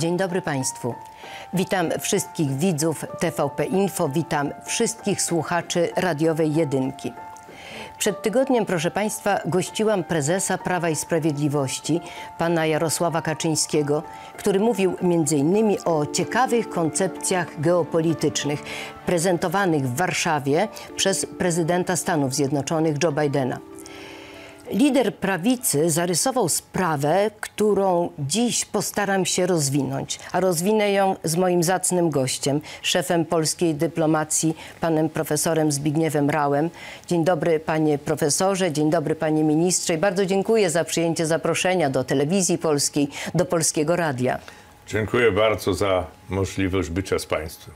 Dzień dobry Państwu. Witam wszystkich widzów TVP Info, witam wszystkich słuchaczy radiowej jedynki. Przed tygodniem, proszę Państwa, gościłam prezesa Prawa i Sprawiedliwości, pana Jarosława Kaczyńskiego, który mówił m.in. o ciekawych koncepcjach geopolitycznych prezentowanych w Warszawie przez prezydenta Stanów Zjednoczonych Joe Bidena. Lider prawicy zarysował sprawę, którą dziś postaram się rozwinąć, a rozwinę ją z moim zacnym gościem, szefem polskiej dyplomacji, panem profesorem Zbigniewem Rałem. Dzień dobry panie profesorze, dzień dobry panie ministrze i bardzo dziękuję za przyjęcie zaproszenia do telewizji polskiej, do Polskiego Radia. Dziękuję bardzo za możliwość bycia z państwem.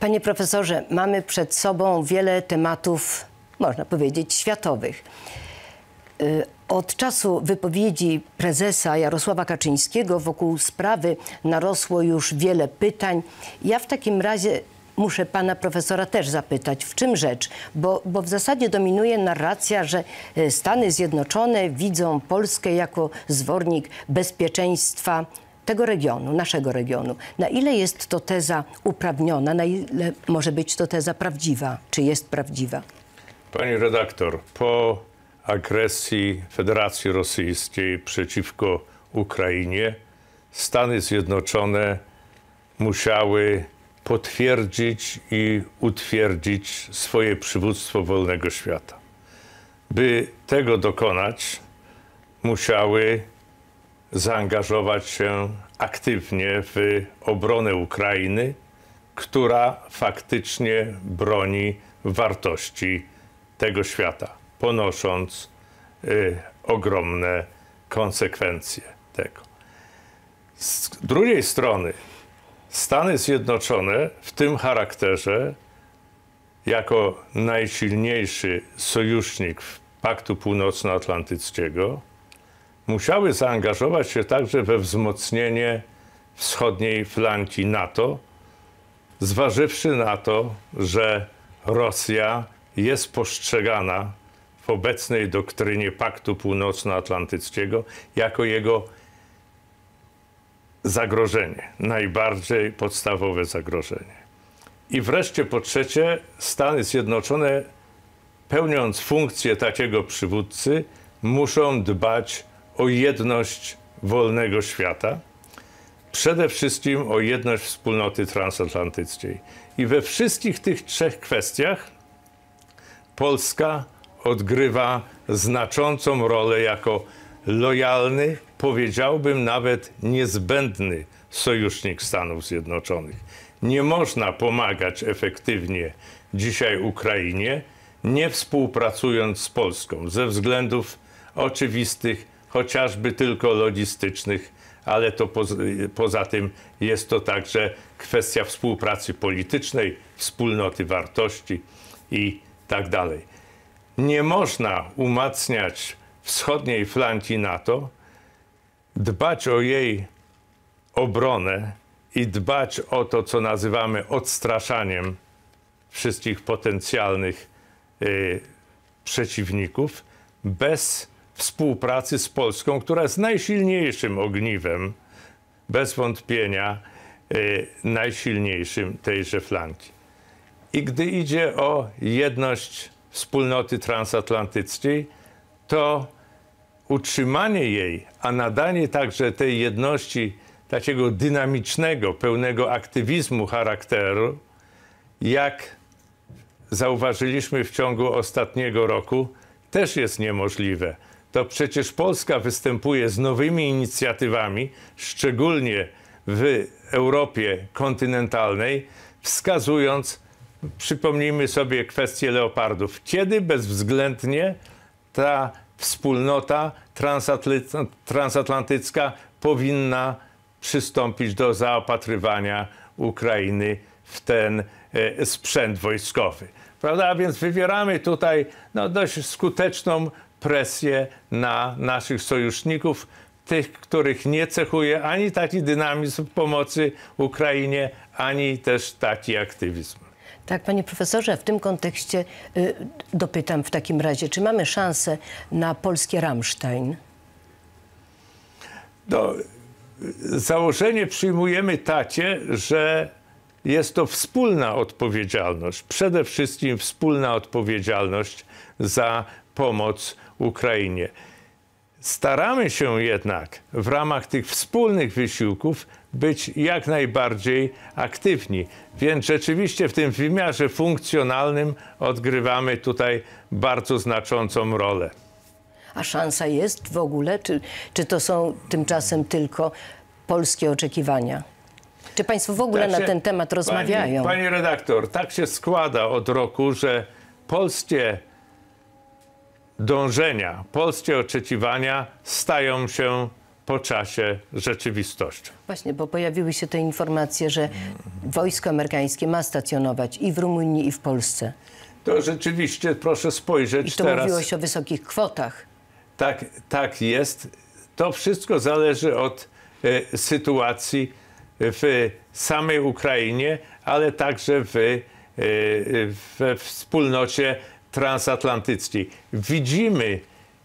Panie profesorze, mamy przed sobą wiele tematów, można powiedzieć, światowych. Y, od czasu wypowiedzi prezesa Jarosława Kaczyńskiego wokół sprawy narosło już wiele pytań. Ja w takim razie muszę pana profesora też zapytać, w czym rzecz? Bo, bo w zasadzie dominuje narracja, że y, Stany Zjednoczone widzą Polskę jako zwornik bezpieczeństwa tego regionu, naszego regionu. Na ile jest to teza uprawniona, na ile może być to teza prawdziwa, czy jest prawdziwa? Pani redaktor, po agresji Federacji Rosyjskiej przeciwko Ukrainie, Stany Zjednoczone musiały potwierdzić i utwierdzić swoje przywództwo wolnego świata. By tego dokonać, musiały zaangażować się aktywnie w obronę Ukrainy, która faktycznie broni wartości tego świata ponosząc y, ogromne konsekwencje tego. Z drugiej strony, Stany Zjednoczone w tym charakterze, jako najsilniejszy sojusznik Paktu Północnoatlantyckiego, musiały zaangażować się także we wzmocnienie wschodniej flanki NATO, zważywszy na to, że Rosja jest postrzegana w obecnej doktrynie Paktu Północnoatlantyckiego jako jego zagrożenie, najbardziej podstawowe zagrożenie. I wreszcie po trzecie, Stany Zjednoczone, pełniąc funkcję takiego przywódcy, muszą dbać o jedność wolnego świata, przede wszystkim o jedność wspólnoty transatlantyckiej. I we wszystkich tych trzech kwestiach Polska odgrywa znaczącą rolę jako lojalny, powiedziałbym nawet niezbędny sojusznik Stanów Zjednoczonych. Nie można pomagać efektywnie dzisiaj Ukrainie, nie współpracując z Polską ze względów oczywistych, chociażby tylko logistycznych, ale to poza, poza tym jest to także kwestia współpracy politycznej, wspólnoty wartości i tak dalej nie można umacniać wschodniej flanki NATO, dbać o jej obronę i dbać o to, co nazywamy odstraszaniem wszystkich potencjalnych y, przeciwników, bez współpracy z Polską, która jest najsilniejszym ogniwem, bez wątpienia y, najsilniejszym tejże flanki. I gdy idzie o jedność wspólnoty transatlantyckiej, to utrzymanie jej, a nadanie także tej jedności takiego dynamicznego, pełnego aktywizmu charakteru, jak zauważyliśmy w ciągu ostatniego roku, też jest niemożliwe. To przecież Polska występuje z nowymi inicjatywami, szczególnie w Europie kontynentalnej, wskazując przypomnijmy sobie kwestię leopardów. Kiedy bezwzględnie ta wspólnota transatlantycka powinna przystąpić do zaopatrywania Ukrainy w ten e, sprzęt wojskowy. Prawda? A więc wywieramy tutaj no, dość skuteczną presję na naszych sojuszników, tych, których nie cechuje ani taki dynamizm pomocy Ukrainie, ani też taki aktywizm. Tak, panie profesorze, w tym kontekście y, dopytam w takim razie, czy mamy szansę na polskie Rammstein? No, założenie przyjmujemy tacie, że jest to wspólna odpowiedzialność, przede wszystkim wspólna odpowiedzialność za pomoc Ukrainie. Staramy się jednak w ramach tych wspólnych wysiłków być jak najbardziej aktywni. Więc rzeczywiście w tym wymiarze funkcjonalnym odgrywamy tutaj bardzo znaczącą rolę. A szansa jest w ogóle? Czy, czy to są tymczasem tylko polskie oczekiwania? Czy Państwo w ogóle Tak na się- ten temat rozmawiają? Pani, pani redaktor, tak się składa od roku, że polskie dążenia, polskie oczekiwania stają się po czasie rzeczywistością. Właśnie, bo pojawiły się te informacje, że wojsko amerykańskie ma stacjonować i w Rumunii, i w Polsce. To rzeczywiście, proszę I spojrzeć tu teraz. mówiło się o wysokich kwotach. Tak, tak jest. To wszystko zależy od e, sytuacji w samej Ukrainie, ale także w, e, we wspólnocie transatlantyckiej. Widzimy,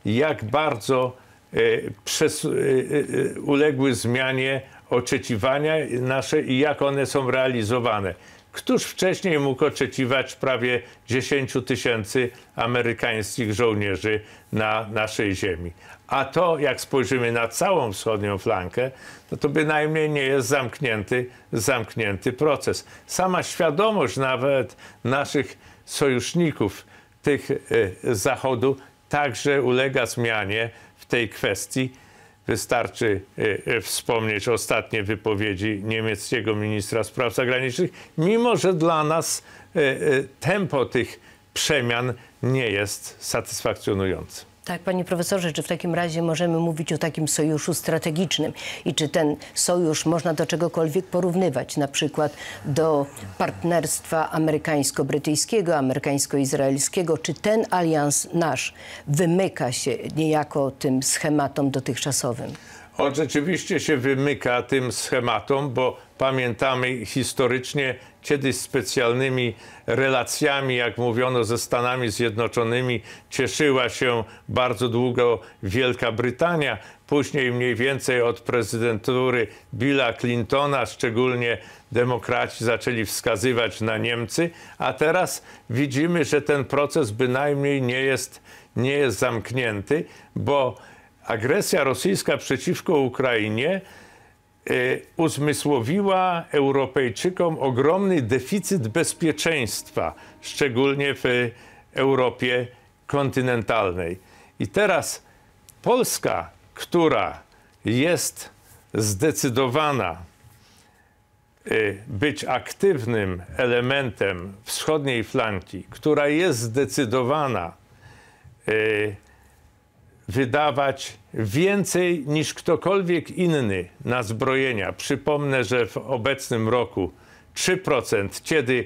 jak bardzo e, przes, e, e, uległy zmianie oczekiwania nasze i jak one są realizowane. Któż wcześniej mógł oczekiwać prawie 10 tysięcy amerykańskich żołnierzy na naszej ziemi? A to, jak spojrzymy na całą wschodnią flankę, no to bynajmniej nie jest zamknięty, zamknięty proces. Sama świadomość nawet naszych sojuszników, tych Zachodu, także ulega zmianie tej kwestii. Wystarczy e, e, wspomnieć ostatnie wypowiedzi niemieckiego ministra spraw zagranicznych, mimo że dla nas e, tempo tych przemian nie jest satysfakcjonujące. Tak, panie profesorze, czy w takim razie możemy mówić o takim sojuszu strategicznym? I czy ten sojusz można do czegokolwiek porównywać, na przykład do partnerstwa amerykańsko-brytyjskiego, amerykańsko-izraelskiego, czy ten alians nasz wymyka się niejako tym schematom dotychczasowym? On rzeczywiście się wymyka tym schematom, bo pamiętamy historycznie kiedyś specjalnymi relacjami, jak mówiono, ze Stanami Zjednoczonymi cieszyła się bardzo długo Wielka Brytania. Później mniej więcej od prezydentury Billa Clintona, szczególnie demokraci zaczęli wskazywać na Niemcy, a teraz widzimy, że ten proces bynajmniej nie jest, nie jest zamknięty, bo agresja rosyjska przeciwko Ukrainie uzmysłowiła Europejczykom ogromny deficyt bezpieczeństwa, szczególnie w Europie kontynentalnej. I teraz Polska, która jest zdecydowana y, być aktywnym elementem wschodniej flanki, która jest zdecydowana y, wydawać więcej niż ktokolwiek inny na zbrojenia. Przypomnę, że w obecnym roku 3%, kiedy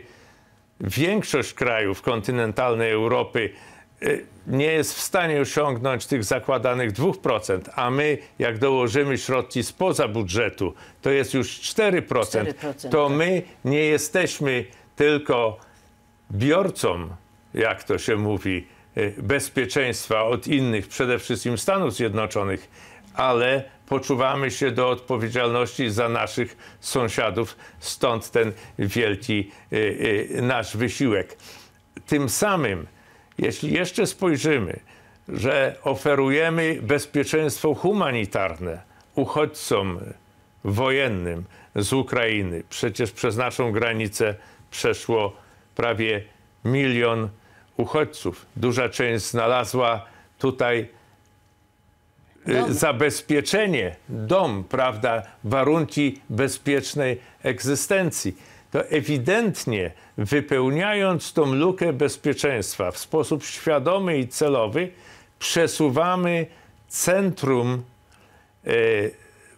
większość krajów kontynentalnej Europy y, nie jest w stanie osiągnąć tych zakładanych 2%, a my, jak dołożymy środki spoza budżetu, to jest już 4%, 4%, to tak. my nie jesteśmy tylko biorcą, jak to się mówi, bezpieczeństwa od innych, przede wszystkim Stanów Zjednoczonych, ale poczuwamy się do odpowiedzialności za naszych sąsiadów, stąd ten wielki y, y, nasz wysiłek. Tym samym, jeśli jeszcze spojrzymy, że oferujemy bezpieczeństwo humanitarne uchodźcom wojennym z Ukrainy, przecież przez naszą granicę przeszło prawie milion uchodźców. Duża część znalazła tutaj y, Dom. zabezpieczenie, dom, prawda, warunki bezpiecznej egzystencji. To ewidentnie wypełniając tą lukę bezpieczeństwa w sposób świadomy i celowy, przesuwamy centrum e,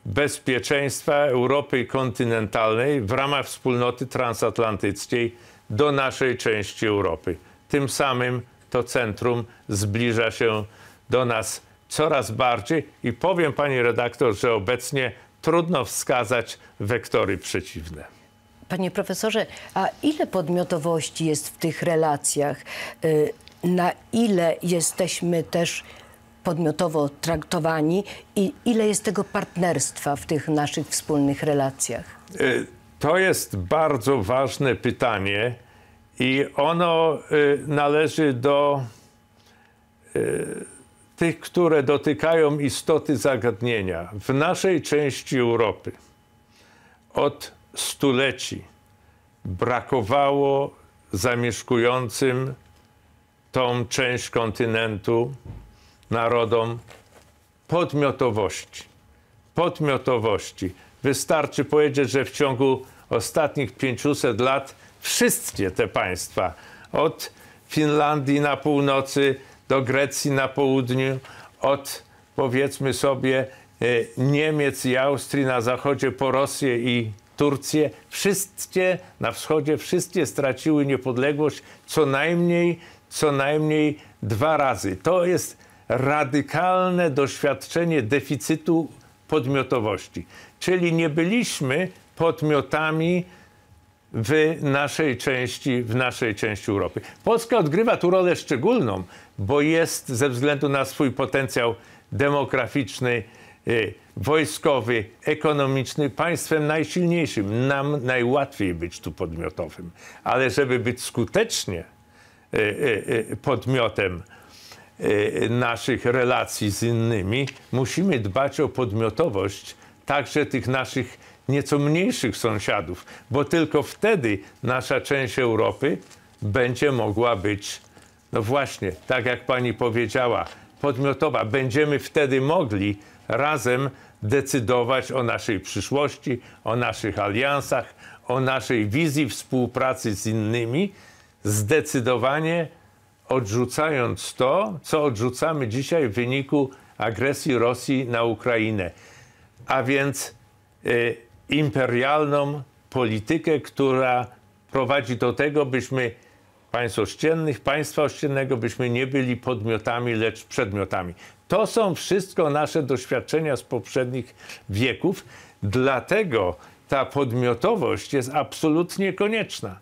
bezpieczeństwa Europy kontynentalnej w ramach wspólnoty transatlantyckiej do naszej części Europy. Tym samym to centrum zbliża się do nas coraz bardziej i powiem pani redaktor, że obecnie trudno wskazać wektory przeciwne. Panie profesorze, a ile podmiotowości jest w tych relacjach? Y, Na ile jesteśmy też podmiotowo traktowani i ile jest tego partnerstwa w tych naszych wspólnych relacjach? Y, To jest bardzo ważne pytanie i ono y, należy do y, tych, które dotykają istoty zagadnienia. W naszej części Europy od stuleci brakowało zamieszkującym tą część kontynentu narodom podmiotowości. Podmiotowości. Wystarczy powiedzieć, że w ciągu ostatnich 500 lat wszystkie te państwa, od Finlandii na północy do Grecji na południu, od powiedzmy sobie e, Niemiec i Austrii na zachodzie po Rosję i Turcję, wszystkie na wschodzie, wszystkie straciły niepodległość co najmniej, co najmniej dwa razy. To jest radykalne doświadczenie deficytu podmiotowości. Czyli nie byliśmy podmiotami w naszej części, w naszej części Europy. Polska odgrywa tu rolę szczególną, bo jest ze względu na swój potencjał demograficzny, y, wojskowy, ekonomiczny państwem najsilniejszym. Nam najłatwiej być tu podmiotowym. Ale żeby być skutecznie y, y, podmiotem naszych relacji z innymi, musimy dbać o podmiotowość także tych naszych nieco mniejszych sąsiadów, bo tylko wtedy nasza część Europy będzie mogła być, no właśnie, tak jak pani powiedziała, podmiotowa. Będziemy wtedy mogli razem decydować o naszej przyszłości, o naszych aliansach, o naszej wizji współpracy z innymi, zdecydowanie odrzucając to, co odrzucamy dzisiaj w wyniku agresji Rosji na Ukrainę. A więc y, imperialną politykę, która prowadzi do tego, byśmy państw ościennych, państwa ościennego, byśmy nie byli podmiotami, lecz przedmiotami. To są wszystko nasze doświadczenia z poprzednich wieków, dlatego ta podmiotowość jest absolutnie konieczna.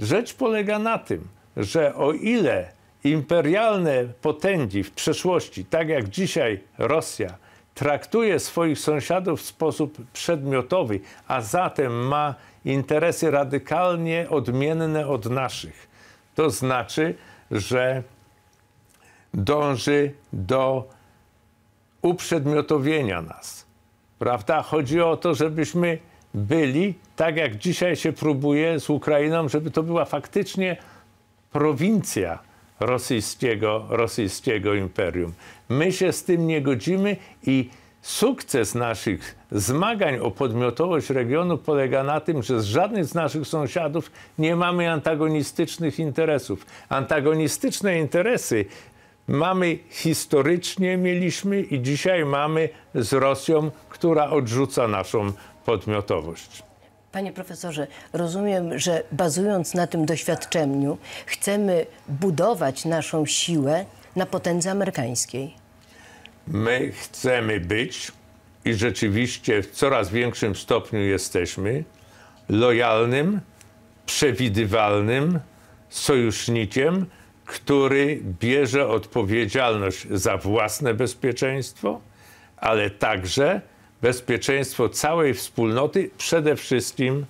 Rzecz polega na tym, że o ile imperialne potęgi w przeszłości, tak jak dzisiaj Rosja, traktuje swoich sąsiadów w sposób przedmiotowy, a zatem ma interesy radykalnie odmienne od naszych, to znaczy, że dąży do uprzedmiotowienia nas. Prawda? Chodzi o to, żebyśmy byli, tak jak dzisiaj się próbuje z Ukrainą, żeby to była faktycznie prowincja rosyjskiego, rosyjskiego imperium. My się z tym nie godzimy i sukces naszych zmagań o podmiotowość regionu polega na tym, że z żadnych z naszych sąsiadów nie mamy antagonistycznych interesów. Antagonistyczne interesy mamy historycznie mieliśmy i dzisiaj mamy z Rosją, która odrzuca naszą podmiotowość. Panie profesorze, rozumiem, że bazując na tym doświadczeniu, chcemy budować naszą siłę na potędze amerykańskiej. My chcemy być i rzeczywiście w coraz większym stopniu jesteśmy lojalnym, przewidywalnym sojusznikiem, który bierze odpowiedzialność za własne bezpieczeństwo, ale także bezpieczeństwo całej wspólnoty, przede wszystkim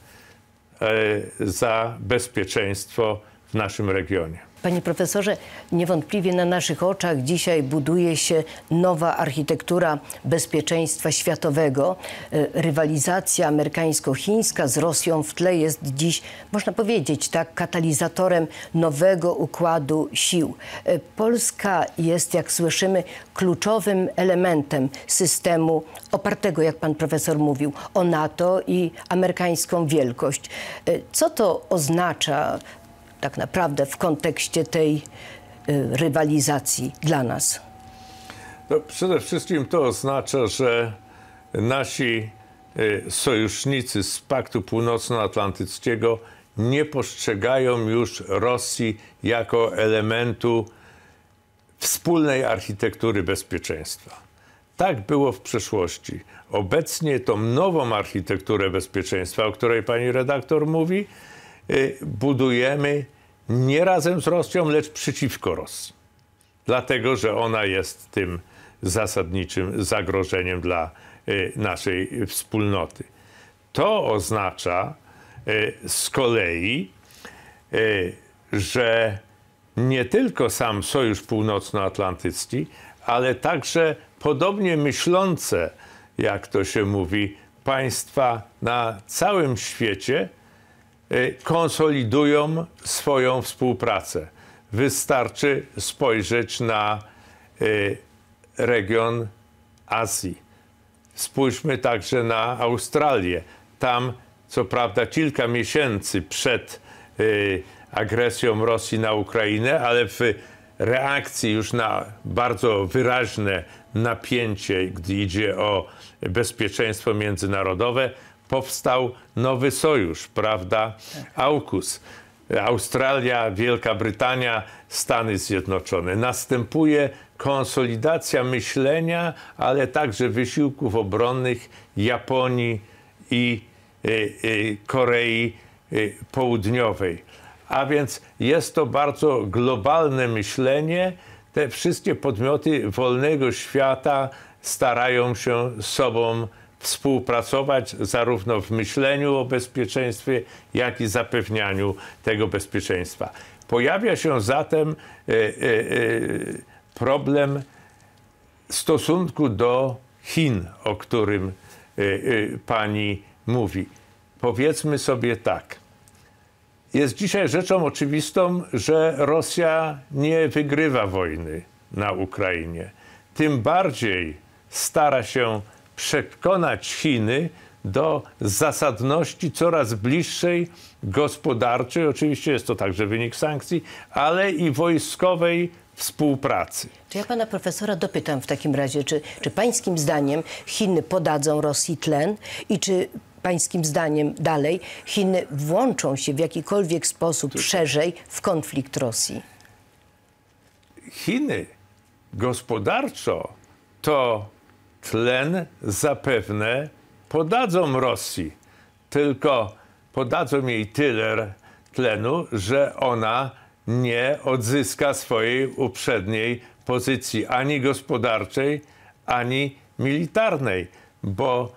e, za bezpieczeństwo w naszym regionie. Panie profesorze, niewątpliwie na naszych oczach dzisiaj buduje się nowa architektura bezpieczeństwa światowego. E, Rywalizacja amerykańsko-chińska z Rosją w tle jest dziś, można powiedzieć, tak, katalizatorem nowego układu sił. E, Polska jest, jak słyszymy, kluczowym elementem systemu opartego, jak pan profesor mówił, o NATO i amerykańską wielkość. E, Co to oznacza tak naprawdę w kontekście tej y, rywalizacji dla nas? No, przede wszystkim to oznacza, że nasi y, sojusznicy z Paktu Północnoatlantyckiego nie postrzegają już Rosji jako elementu wspólnej architektury bezpieczeństwa. Tak było w przeszłości. Obecnie tą nową architekturę bezpieczeństwa, o której pani redaktor mówi, budujemy nie razem z Rosją, lecz przeciwko Rosji. dlatego że ona jest tym zasadniczym zagrożeniem dla y, naszej wspólnoty. To oznacza y, z kolei, y, że nie tylko sam Sojusz Północnoatlantycki, ale także podobnie myślące, jak to się mówi, państwa na całym świecie konsolidują swoją współpracę. Wystarczy spojrzeć na region Azji. Spójrzmy także na Australię. Tam, co prawda, kilka miesięcy przed y, agresją Rosji na Ukrainę, ale w reakcji już na bardzo wyraźne napięcie, gdy idzie o bezpieczeństwo międzynarodowe, powstał nowy sojusz, prawda? AUKUS. Australia, Wielka Brytania, Stany Zjednoczone. Następuje konsolidacja myślenia, ale także wysiłków obronnych Japonii i y, y, Korei y, Południowej. A więc jest to bardzo globalne myślenie. Te wszystkie podmioty wolnego świata starają się sobą współpracować zarówno w myśleniu o bezpieczeństwie, jak i zapewnianiu tego bezpieczeństwa. Pojawia się zatem e, e, e, problem stosunku do Chin, o którym pani mówi. Powiedzmy sobie tak. Jest dzisiaj rzeczą oczywistą, że Rosja nie wygrywa wojny na Ukrainie. Tym bardziej stara się przekonać Chiny do zasadności coraz bliższej gospodarczej, oczywiście jest to także wynik sankcji, ale i wojskowej współpracy. To ja pana profesora dopytam w takim razie, czy, czy pańskim zdaniem Chiny podadzą Rosji tlen i czy pańskim zdaniem dalej Chiny włączą się w jakikolwiek sposób szerzej w konflikt Rosji? Chiny gospodarczo to tlen zapewne podadzą Rosji, tylko podadzą jej tyle tlenu, że ona nie odzyska swojej uprzedniej pozycji ani gospodarczej, ani militarnej, bo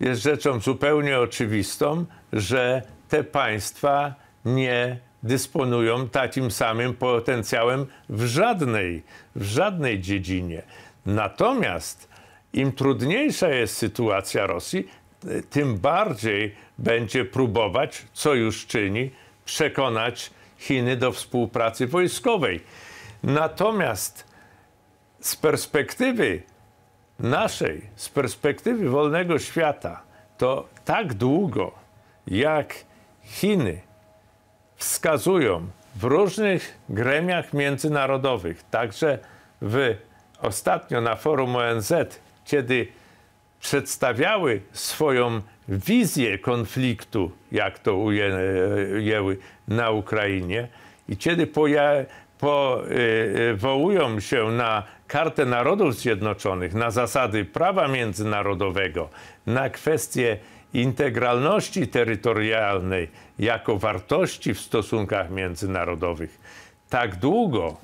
jest rzeczą zupełnie oczywistą, że te państwa nie dysponują takim samym potencjałem w żadnej, w żadnej dziedzinie. Natomiast im trudniejsza jest sytuacja Rosji, tym bardziej będzie próbować, co już czyni, przekonać Chiny do współpracy wojskowej. Natomiast z perspektywy naszej, z perspektywy wolnego świata, to tak długo, jak Chiny wskazują w różnych gremiach międzynarodowych, także w, ostatnio na forum ONZ, kiedy przedstawiały swoją wizję konfliktu, jak to ujęły na Ukrainie, i kiedy powołują się na Kartę Narodów Zjednoczonych, na zasady prawa międzynarodowego, na kwestie integralności terytorialnej jako wartości w stosunkach międzynarodowych, tak długo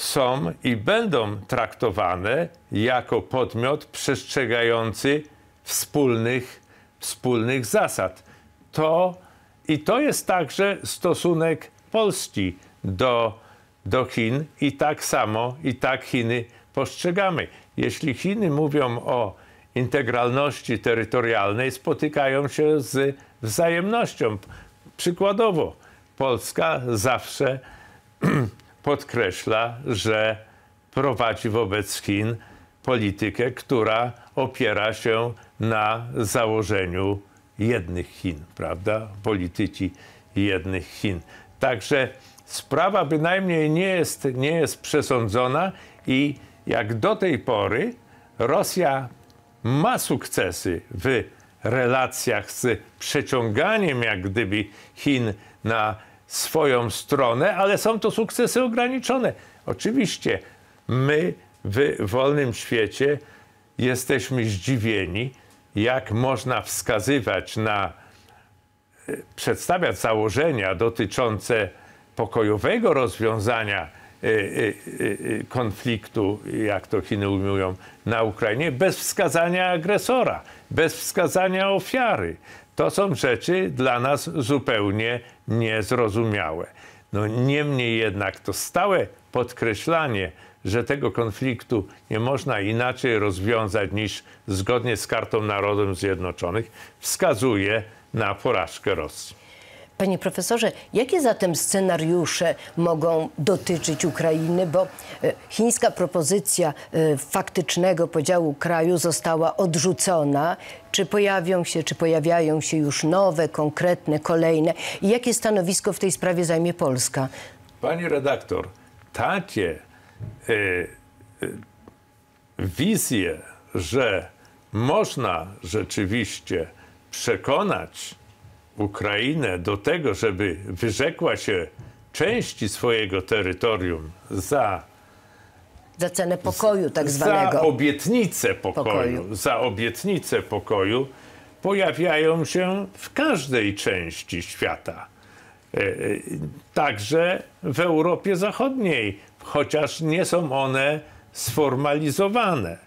są i będą traktowane jako podmiot przestrzegający wspólnych, wspólnych zasad. To i to jest także stosunek Polski do, do Chin i tak samo i tak Chiny postrzegamy. Jeśli Chiny mówią o integralności terytorialnej, spotykają się z wzajemnością. Przykładowo, Polska zawsze podkreśla, że prowadzi wobec Chin politykę, która opiera się na założeniu jednych Chin, prawda? Polityki jednych Chin. Także sprawa bynajmniej nie jest, nie jest przesądzona i jak do tej pory Rosja ma sukcesy w relacjach z przeciąganiem jak gdyby Chin na swoją stronę, ale są to sukcesy ograniczone. Oczywiście my w wolnym świecie jesteśmy zdziwieni, jak można wskazywać na, e, przedstawiać założenia dotyczące pokojowego rozwiązania y, y, konfliktu, jak to Chiny ujmują, na Ukrainie, bez wskazania agresora, bez wskazania ofiary. To są rzeczy dla nas zupełnie niezrozumiałe. No, niemniej jednak to stałe podkreślanie, że tego konfliktu nie można inaczej rozwiązać niż zgodnie z Kartą Narodów Zjednoczonych, wskazuje na porażkę Rosji. Panie profesorze, jakie zatem scenariusze mogą dotyczyć Ukrainy? Bo e, chińska propozycja e, faktycznego podziału kraju została odrzucona. Czy pojawią się, czy pojawiają się już nowe, konkretne, kolejne? I jakie stanowisko w tej sprawie zajmie Polska? Pani redaktor, takie e, e, wizje, że można rzeczywiście przekonać Ukrainę do tego, żeby wyrzekła się części swojego terytorium za, Za cenę pokoju tak za zwanego. obietnicę pokoju, Pokoju. za obietnicę pokoju pojawiają się w każdej części świata. E, e, Także w Europie Zachodniej, chociaż nie są one sformalizowane.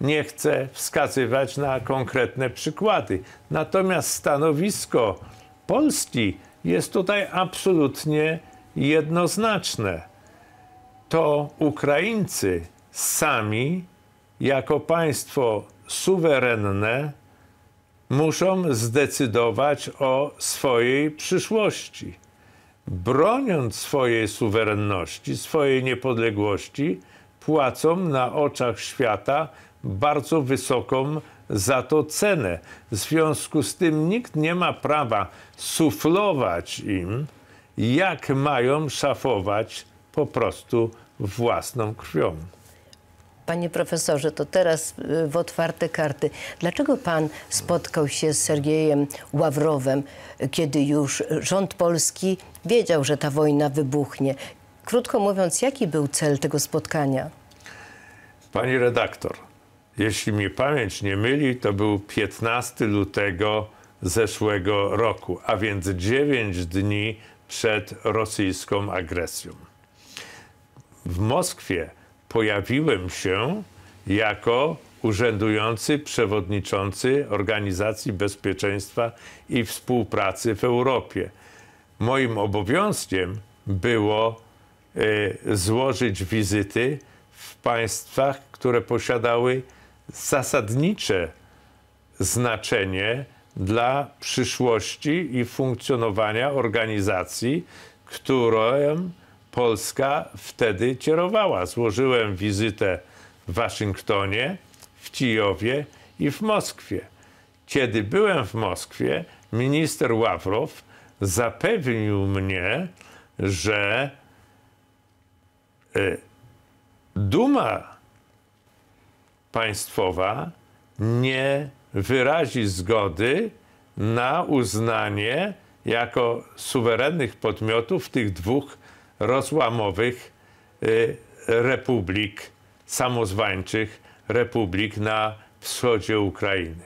Nie chcę wskazywać na konkretne przykłady. Natomiast stanowisko Polski jest tutaj absolutnie jednoznaczne. To Ukraińcy sami, jako państwo suwerenne, muszą zdecydować o swojej przyszłości. Broniąc swojej suwerenności, swojej niepodległości, płacą na oczach świata bardzo wysoką za to cenę. W związku z tym nikt nie ma prawa suflować im, jak mają szafować po prostu własną krwią. Panie profesorze, to teraz y, w otwarte karty. Dlaczego pan spotkał się z Sergiejem Ławrowem, kiedy już rząd polski wiedział, że ta wojna wybuchnie? Krótko mówiąc, jaki był cel tego spotkania? Pani redaktor, jeśli mnie pamięć nie myli, to był 15 lutego zeszłego roku, a więc 9 dni przed rosyjską agresją. W Moskwie pojawiłem się jako urzędujący przewodniczący Organizacji Bezpieczeństwa i Współpracy w Europie. Moim obowiązkiem było e, złożyć wizyty w państwach, które posiadały zasadnicze znaczenie dla przyszłości i funkcjonowania organizacji, którą Polska wtedy kierowała. Złożyłem wizytę w Waszyngtonie, w Kijowie i w Moskwie. Kiedy byłem w Moskwie, minister Ławrow zapewnił mnie, że e, Duma państwowa nie wyrazi zgody na uznanie jako suwerennych podmiotów tych dwóch rozłamowych y, republik, samozwańczych republik na wschodzie Ukrainy.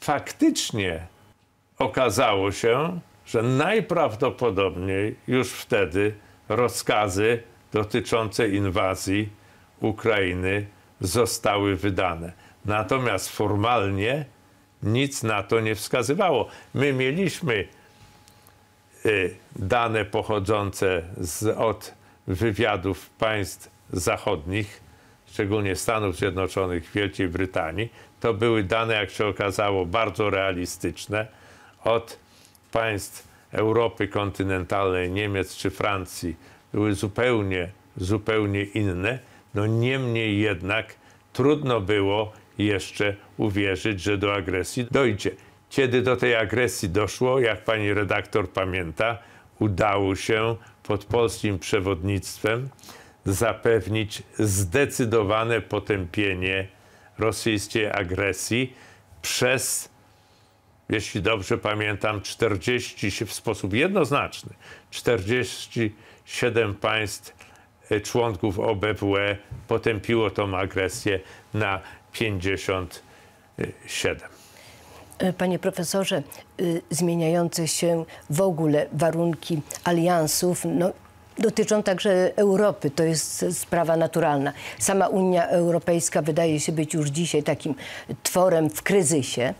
Faktycznie okazało się, że najprawdopodobniej już wtedy rozkazy dotyczące inwazji Ukrainy zostały wydane. Natomiast formalnie nic na to nie wskazywało. My mieliśmy y, dane pochodzące z, od wywiadów państw zachodnich, szczególnie Stanów Zjednoczonych, Wielkiej Brytanii. To były dane, jak się okazało, bardzo realistyczne od państw Europy kontynentalnej, Niemiec czy Francji. Były zupełnie, zupełnie inne. No niemniej jednak trudno było jeszcze uwierzyć, że do agresji dojdzie. Kiedy do tej agresji doszło, jak pani redaktor pamięta, udało się pod polskim przewodnictwem zapewnić zdecydowane potępienie rosyjskiej agresji przez, jeśli dobrze pamiętam, 40 w sposób jednoznaczny 47 państw członków OBWE potępiło tą agresję na 57. E, Panie profesorze, y, zmieniające się w ogóle warunki aliansów, no, dotyczą także Europy. To jest sprawa naturalna. Sama Unia Europejska wydaje się być już dzisiaj takim tworem w kryzysie.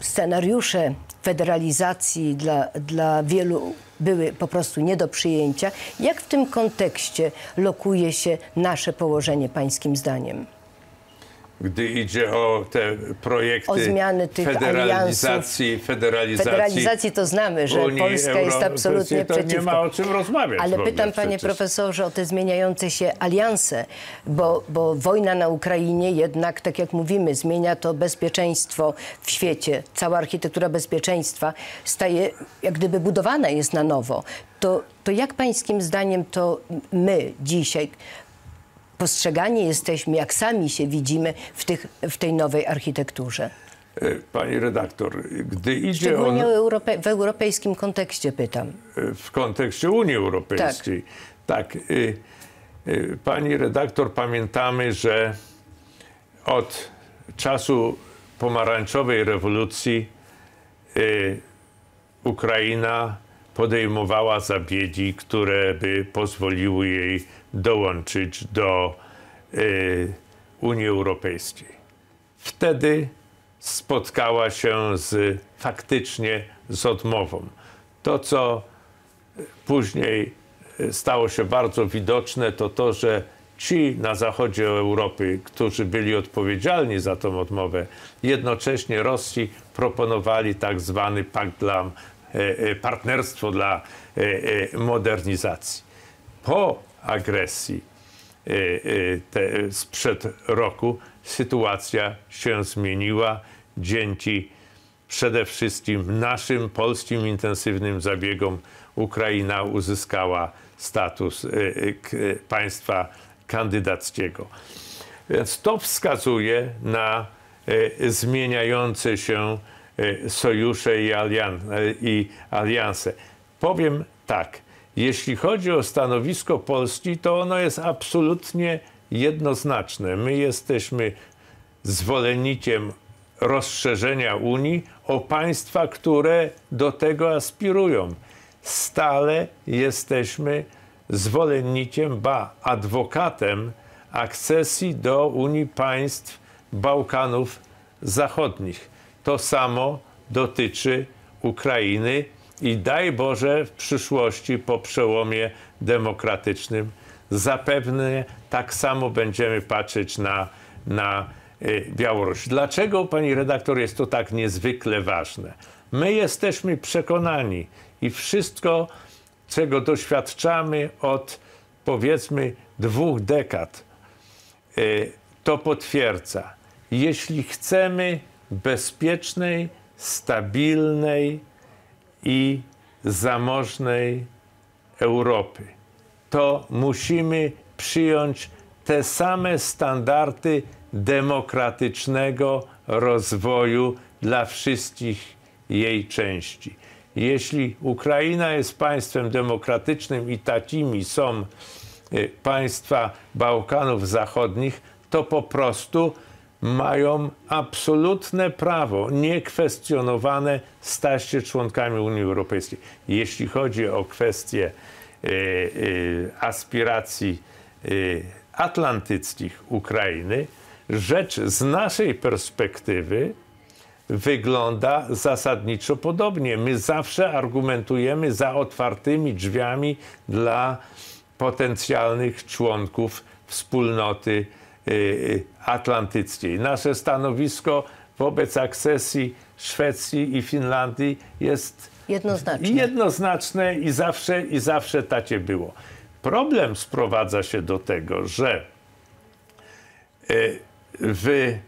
Scenariusze federalizacji dla, dla wielu były po prostu nie do przyjęcia. Jak w tym kontekście lokuje się nasze położenie pańskim zdaniem? Gdy idzie o te projekty O zmiany tych federalizacji, federalizacji, Federalizacji to znamy, że Unii Polska jest Europejskiej, absolutnie to przeciwko. nie ma o czym rozmawiać. Ale pytam, panie przecież. profesorze, o te zmieniające się alianse, bo, bo wojna na Ukrainie jednak, tak jak mówimy, zmienia to bezpieczeństwo w świecie. Cała architektura bezpieczeństwa staje, jak gdyby budowana jest na nowo. To, to jak pańskim zdaniem to my dzisiaj postrzegani jesteśmy, jak sami się widzimy w, tych, w tej nowej architekturze? E, Pani redaktor, gdy idzie o, Szczególnie Europe, w europejskim kontekście pytam. w kontekście Unii Europejskiej, tak, y, y, pani redaktor, pamiętamy, że od czasu pomarańczowej rewolucji Ukraina podejmowała zabiegi, które by pozwoliły jej dołączyć do y, Unii Europejskiej. Wtedy spotkała się z faktycznie z odmową. To, co później y, stało się bardzo widoczne, to to, że ci na zachodzie Europy, którzy byli odpowiedzialni za tą odmowę, jednocześnie Rosji proponowali tak zwany pakt dla, e, partnerstwo dla modernizacji. Po agresji e, e, te, sprzed roku sytuacja się zmieniła dzięki przede wszystkim naszym polskim intensywnym zabiegom Ukraina uzyskała status k- państwa kandydackiego. Więc to wskazuje na zmieniające się sojusze i, i alianse. Powiem tak, jeśli chodzi o stanowisko Polski, to ono jest absolutnie jednoznaczne. My jesteśmy zwolennikiem rozszerzenia Unii o państwa, które do tego aspirują. Stale jesteśmy zwolennikiem, ba, adwokatem akcesji do Unii państw Bałkanów Zachodnich. To samo dotyczy Ukrainy i daj Boże w przyszłości po przełomie demokratycznym zapewne tak samo będziemy patrzeć na, na y, Białoruś. Dlaczego, pani redaktor, jest to tak niezwykle ważne? My jesteśmy przekonani i wszystko, czego doświadczamy od powiedzmy dwóch dekad, y, to potwierdza. Jeśli chcemy bezpiecznej, stabilnej i zamożnej Europy, to musimy przyjąć te same standardy demokratycznego rozwoju dla wszystkich jej części. Jeśli Ukraina jest państwem demokratycznym i takimi są y, państwa Bałkanów Zachodnich, to po prostu mają absolutne prawo, niekwestionowane, stać się członkami Unii Europejskiej. Jeśli chodzi o kwestie y, y, aspiracji y, atlantyckich Ukrainy, rzecz z naszej perspektywy wygląda zasadniczo podobnie. My zawsze argumentujemy za otwartymi drzwiami dla potencjalnych członków wspólnoty atlantyckiej. Nasze stanowisko wobec akcesji Szwecji i Finlandii jest Jednoznacznie. jednoznaczne i zawsze, i zawsze takie było. Problem sprowadza się do tego, że y, w, y,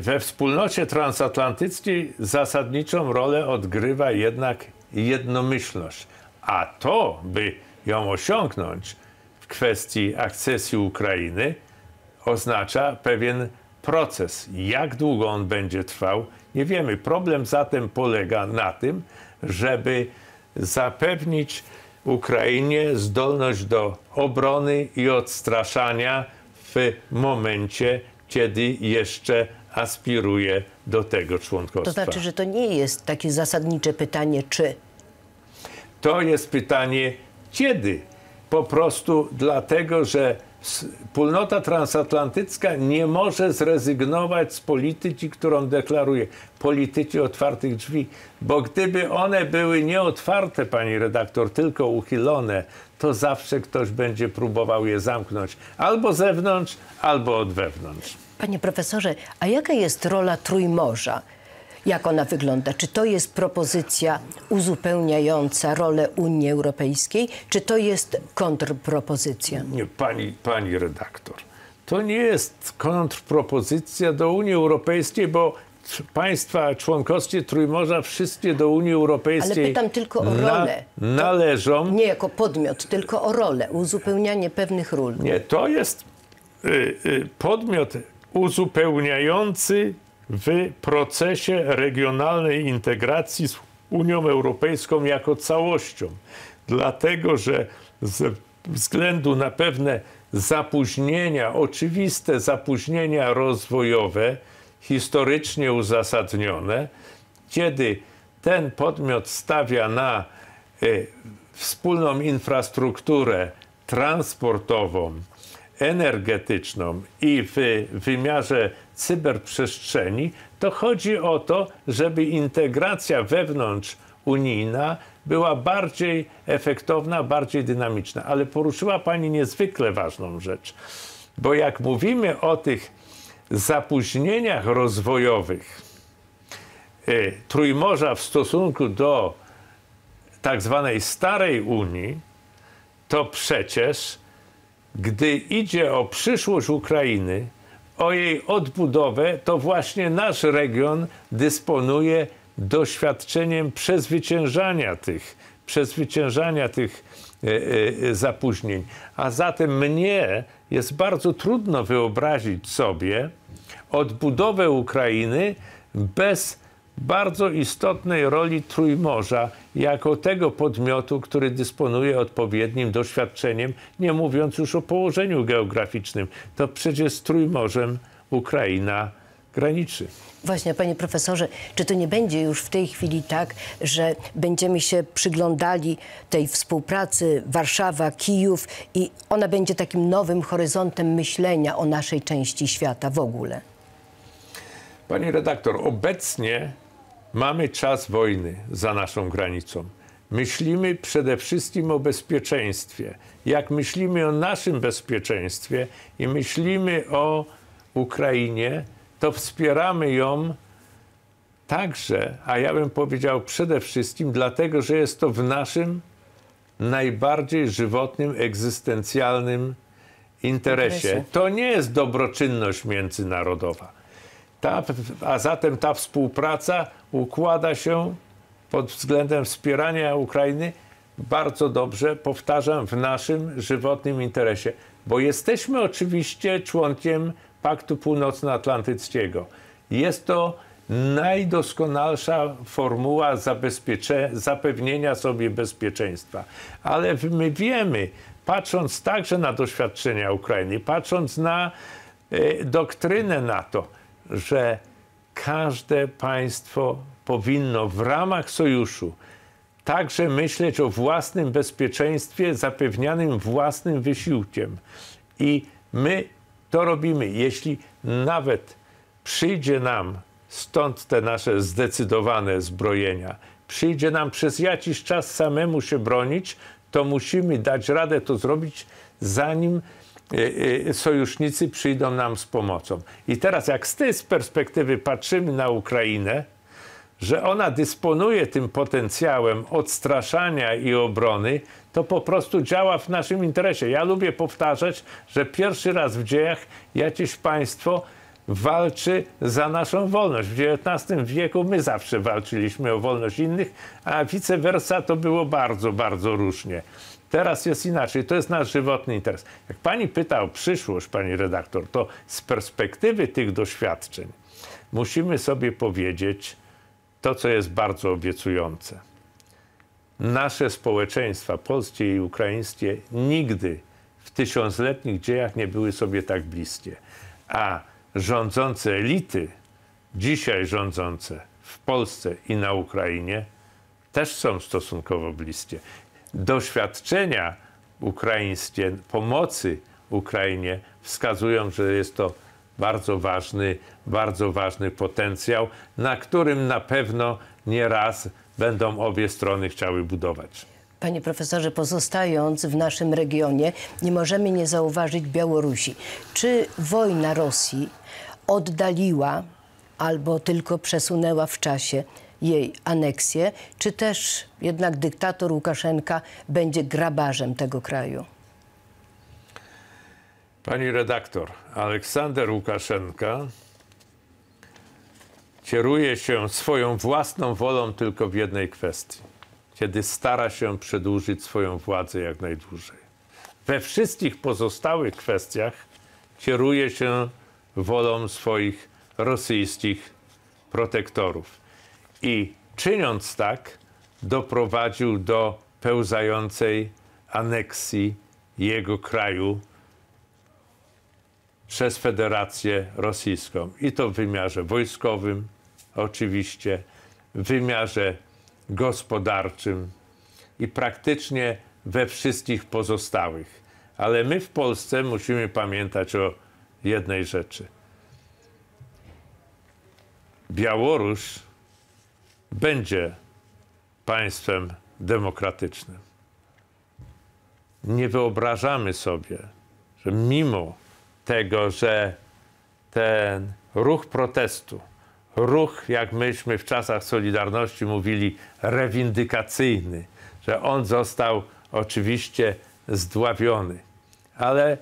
we wspólnocie transatlantyckiej zasadniczą rolę odgrywa jednak jednomyślność. A to, by ją osiągnąć w kwestii akcesji Ukrainy, oznacza pewien proces. Jak długo on będzie trwał, nie wiemy. Problem zatem polega na tym, żeby zapewnić Ukrainie zdolność do obrony i odstraszania w momencie, kiedy jeszcze aspiruje do tego członkostwa. To znaczy, że to nie jest takie zasadnicze pytanie, czy. To jest pytanie, kiedy? Po prostu dlatego, że wspólnota transatlantycka nie może zrezygnować z polityki, którą deklaruje, polityki otwartych drzwi, bo gdyby one były nieotwarte, pani redaktor, tylko uchylone, to zawsze ktoś będzie próbował je zamknąć albo z zewnątrz, albo od wewnątrz. Panie profesorze, a jaka jest rola Trójmorza? Jak ona wygląda? Czy to jest propozycja uzupełniająca rolę Unii Europejskiej, czy to jest kontrpropozycja? Nie, pani, pani redaktor, to nie jest kontrpropozycja do Unii Europejskiej, bo państwa członkowskie Trójmorza wszystkie do Unii Europejskiej Ale pytam tylko o rolę. Na, należą. Nie jako podmiot, tylko o rolę, uzupełnianie pewnych ról. Nie, to jest y, y, podmiot uzupełniający w procesie regionalnej integracji z Unią Europejską jako całością. Dlatego, że ze względu na pewne zapóźnienia, oczywiste zapóźnienia rozwojowe, historycznie uzasadnione, kiedy ten podmiot stawia na y, wspólną infrastrukturę transportową, energetyczną i w wymiarze cyberprzestrzeni, to chodzi o to, żeby integracja wewnątrz unijna była bardziej efektowna, bardziej dynamiczna. Ale poruszyła Pani niezwykle ważną rzecz, bo jak mówimy o tych zapóźnieniach rozwojowych y, Trójmorza w stosunku do tak zwanej starej Unii, to przecież gdy idzie o przyszłość Ukrainy, o jej odbudowę, to właśnie nasz region dysponuje doświadczeniem przezwyciężania tych, przezwyciężania tych e, e, zapóźnień. A zatem mnie jest bardzo trudno wyobrazić sobie odbudowę Ukrainy bez bardzo istotnej roli Trójmorza jako tego podmiotu, który dysponuje odpowiednim doświadczeniem, nie mówiąc już o położeniu geograficznym. To przecież z Trójmorzem Ukraina graniczy. Właśnie, panie profesorze, czy to nie będzie już w tej chwili tak, że będziemy się przyglądali tej współpracy Warszawa, Kijów i ona będzie takim nowym horyzontem myślenia o naszej części świata w ogóle? Pani redaktor, obecnie Mamy czas wojny za naszą granicą. Myślimy przede wszystkim o bezpieczeństwie. Jak myślimy o naszym bezpieczeństwie i myślimy o Ukrainie, to wspieramy ją także, a ja bym powiedział przede wszystkim dlatego, że jest to w naszym najbardziej żywotnym, egzystencjalnym interesie. To nie jest dobroczynność międzynarodowa. Ta, a zatem ta współpraca układa się pod względem wspierania Ukrainy bardzo dobrze, powtarzam, w naszym żywotnym interesie, bo jesteśmy oczywiście członkiem Paktu Północnoatlantyckiego. Jest to najdoskonalsza formuła zapewnienia sobie bezpieczeństwa. Ale my wiemy, patrząc także na doświadczenia Ukrainy, patrząc na e, doktrynę NATO, że każde państwo powinno w ramach sojuszu także myśleć o własnym bezpieczeństwie zapewnianym własnym wysiłkiem. I my to robimy. Jeśli nawet przyjdzie nam stąd te nasze zdecydowane zbrojenia, przyjdzie nam przez jakiś czas samemu się bronić, to musimy dać radę to zrobić, zanim sojusznicy przyjdą nam z pomocą. I teraz, jak z tej perspektywy patrzymy na Ukrainę, że ona dysponuje tym potencjałem odstraszania i obrony, to po prostu działa w naszym interesie. Ja lubię powtarzać, że pierwszy raz w dziejach jakieś państwo walczy za naszą wolność. W XIX wieku my zawsze walczyliśmy o wolność innych, a vice versa to było bardzo, bardzo różnie. Teraz jest inaczej. To jest nasz żywotny interes. Jak pani pyta o przyszłość, pani redaktor, to z perspektywy tych doświadczeń musimy sobie powiedzieć to, co jest bardzo obiecujące. Nasze społeczeństwa, polskie i ukraińskie, nigdy w tysiącletnich dziejach nie były sobie tak bliskie. A rządzące elity, dzisiaj rządzące w Polsce i na Ukrainie, też są stosunkowo bliskie. Doświadczenia ukraińskie, pomocy Ukrainie wskazują, że jest to bardzo ważny, bardzo ważny potencjał, na którym na pewno nie raz będą obie strony chciały budować. Panie profesorze, pozostając w naszym regionie, nie możemy nie zauważyć Białorusi. Czy wojna Rosji oddaliła albo tylko przesunęła w czasie jej aneksję, czy też jednak dyktator Łukaszenka będzie grabarzem tego kraju? Pani redaktor, Aleksander Łukaszenka kieruje się swoją własną wolą tylko w jednej kwestii. Kiedy stara się przedłużyć swoją władzę jak najdłużej. We wszystkich pozostałych kwestiach kieruje się wolą swoich rosyjskich protektorów. I czyniąc tak, doprowadził do pełzającej aneksji jego kraju przez Federację Rosyjską. I to w wymiarze wojskowym, oczywiście, w wymiarze gospodarczym i praktycznie we wszystkich pozostałych. Ale my w Polsce musimy pamiętać o jednej rzeczy. Białoruś będzie państwem demokratycznym. Nie wyobrażamy sobie, że mimo tego, że ten ruch protestu, ruch, jak myśmy w czasach Solidarności mówili, rewindykacyjny, że on został oczywiście zdławiony, ale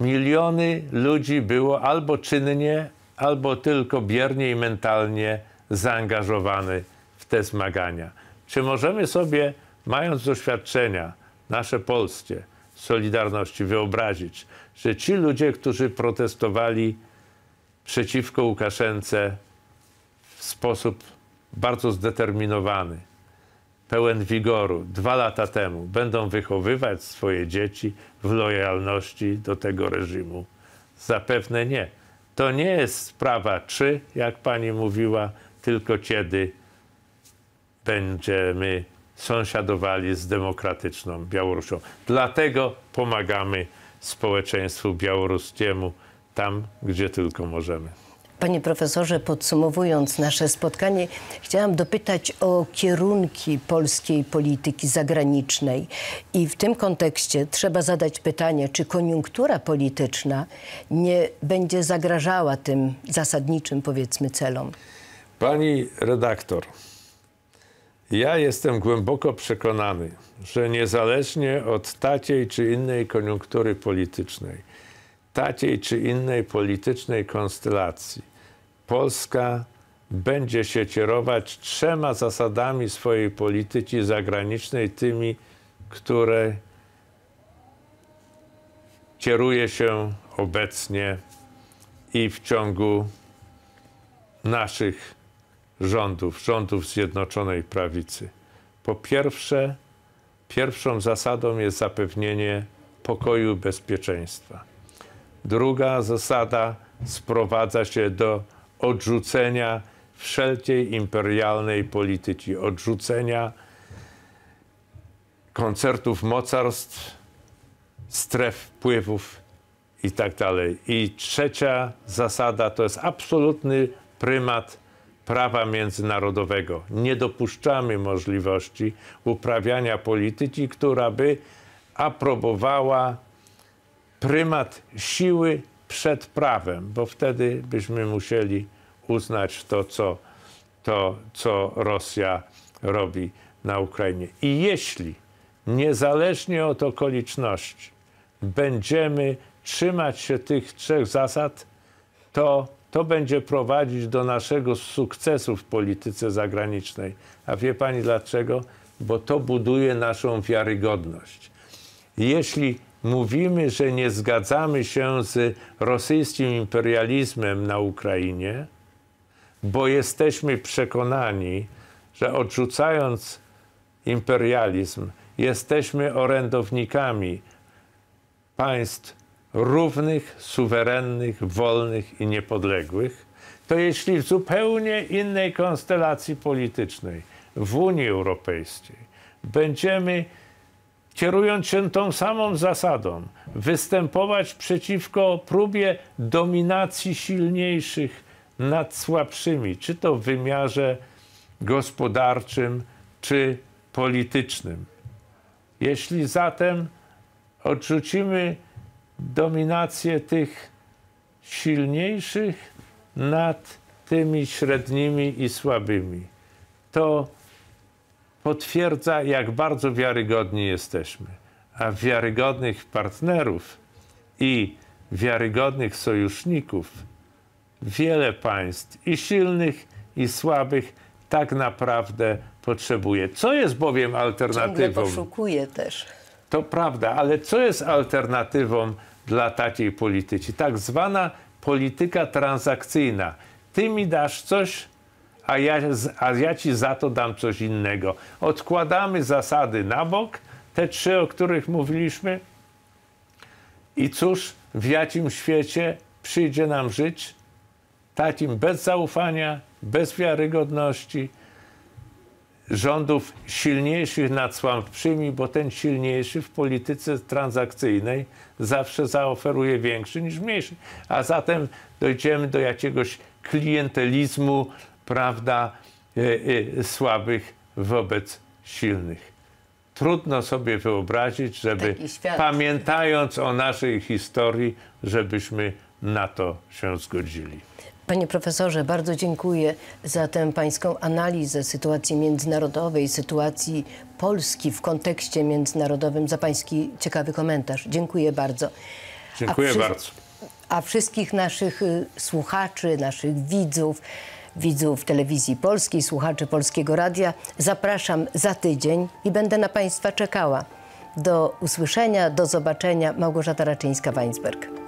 miliony ludzi było albo czynnie, albo tylko biernie i mentalnie zaangażowany w te zmagania. Czy możemy sobie, mając doświadczenia nasze polskie, Solidarności, wyobrazić, że ci ludzie, którzy protestowali przeciwko Łukaszence w sposób bardzo zdeterminowany, pełen wigoru, dwa lata temu, będą wychowywać swoje dzieci w lojalności do tego reżimu? Zapewne nie. To nie jest sprawa czy, jak pani mówiła, tylko kiedy będziemy sąsiadowali z demokratyczną Białorusią. Dlatego pomagamy społeczeństwu białoruskiemu tam, gdzie tylko możemy. Panie profesorze, podsumowując nasze spotkanie, chciałam dopytać o kierunki polskiej polityki zagranicznej. I w tym kontekście trzeba zadać pytanie, czy koniunktura polityczna nie będzie zagrażała tym zasadniczym, powiedzmy, celom? Pani redaktor, ja jestem głęboko przekonany, że niezależnie od takiej czy innej koniunktury politycznej, takiej czy innej politycznej konstelacji, Polska będzie się kierować trzema zasadami swojej polityki zagranicznej, tymi, które kieruje się obecnie i w ciągu naszych rządów, rządów Zjednoczonej Prawicy. Po pierwsze, pierwszą zasadą jest zapewnienie pokoju i bezpieczeństwa. Druga zasada sprowadza się do odrzucenia wszelkiej imperialnej polityki, odrzucenia koncertów mocarstw, stref wpływów i tak. I trzecia zasada to jest absolutny prymat prawa międzynarodowego. Nie dopuszczamy możliwości uprawiania polityki, która by aprobowała prymat siły przed prawem, bo wtedy byśmy musieli uznać to, co, to, co Rosja robi na Ukrainie. I jeśli niezależnie od okoliczności będziemy trzymać się tych trzech zasad, to to będzie prowadzić do naszego sukcesu w polityce zagranicznej. A wie pani dlaczego? Bo to buduje naszą wiarygodność. Jeśli mówimy, że nie zgadzamy się z rosyjskim imperializmem na Ukrainie, bo jesteśmy przekonani, że odrzucając imperializm, jesteśmy orędownikami państw równych, suwerennych, wolnych i niepodległych, to jeśli w zupełnie innej konstelacji politycznej w Unii Europejskiej będziemy kierując się tą samą zasadą, występować przeciwko próbie dominacji silniejszych nad słabszymi, czy to w wymiarze gospodarczym, czy politycznym. Jeśli zatem odrzucimy dominację tych silniejszych nad tymi średnimi i słabymi, to potwierdza, jak bardzo wiarygodni jesteśmy. A wiarygodnych partnerów i wiarygodnych sojuszników wiele państw i silnych, i słabych tak naprawdę potrzebuje. Co jest bowiem Ciągle alternatywą? poszukuję też. To prawda, ale co jest alternatywą dla takiej polityki? Tak zwana polityka transakcyjna. Ty mi dasz coś, a ja, a ja ci za to dam coś innego. Odkładamy zasady na bok, te trzy, o których mówiliśmy. I cóż, w jakim świecie przyjdzie nam żyć? Takim bez zaufania, bez wiarygodności, rządów silniejszych nad słabszymi, bo ten silniejszy w polityce transakcyjnej zawsze zaoferuje większy niż mniejszy. A zatem dojdziemy do jakiegoś klientelizmu, prawda, e, e, słabych wobec silnych. Trudno sobie wyobrazić, żeby pamiętając o naszej historii, żebyśmy na to się zgodzili. Panie profesorze, bardzo dziękuję za tę pańską analizę sytuacji międzynarodowej, sytuacji Polski w kontekście międzynarodowym, za pański ciekawy komentarz. Dziękuję bardzo. Dziękuję wszy- bardzo. A wszystkich naszych y, słuchaczy, naszych widzów, widzów telewizji polskiej, słuchaczy Polskiego Radia zapraszam za tydzień i będę na Państwa czekała. Do usłyszenia, do zobaczenia. Małgorzata Raczyńska-Weinsberg.